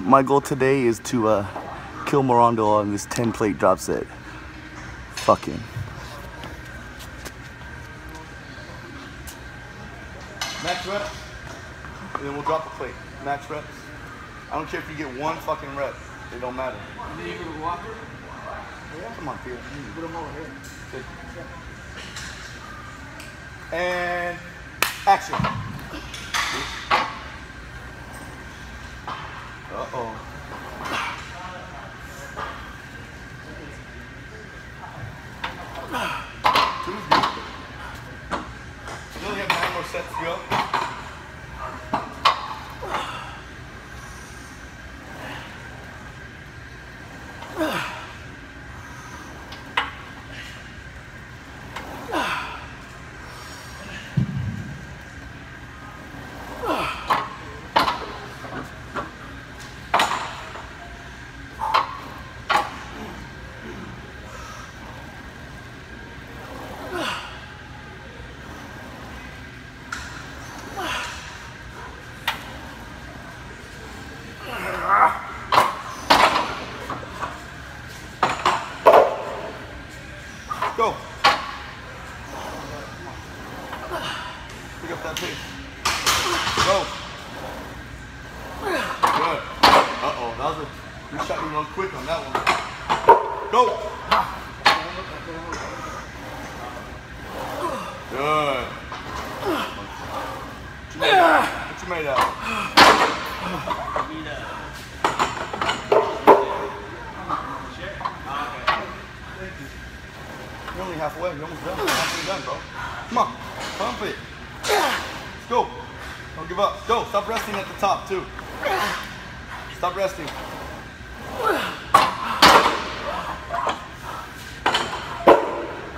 my goal today is to uh, kill Moraldo on this 10 plate drop set. Fucking. Max reps, and then we'll drop a plate. Max reps. I don't care if you get one fucking rep. It don't matter. And then you go to Walker. Yeah, come on, Peter. Put them over here. Good. And action. Sets go. Go. Pick up that pace. Go. Good. Uh-oh, that was a, you shot me real quick on that one. Go. Good. What you made out? What you made out? You're only halfway. You're almost done. You're halfway done, bro. Come on. Pump it. Let's go. Don't give up. Go. Stop resting at the top, too. Stop resting.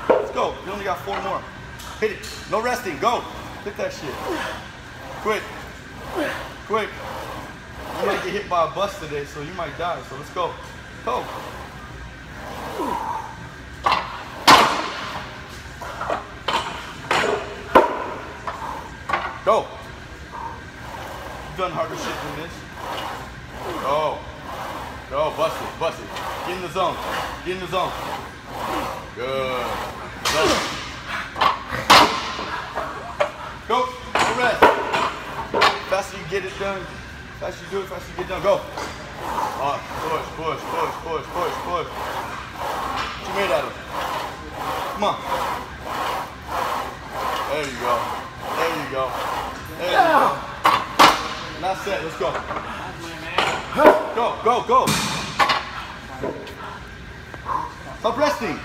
Let's go. You only got four more. Hit it. No resting. Go. Hit that shit. Quick. Quick. You might get hit by a bus today, so you might die. So let's go. Go. Go. You've done harder shit than this. Go. Go. Bust it. Bust it. Get in the zone. Get in the zone. Good. Go. Go. No rest. Faster you get it done. Faster you do it, faster you get done. Go. Uh, push, push, push, push, push, push. What you made out of? Come on. There you go. There you go. There you go. Not set. Let's go. Go, go, go. Stop resting.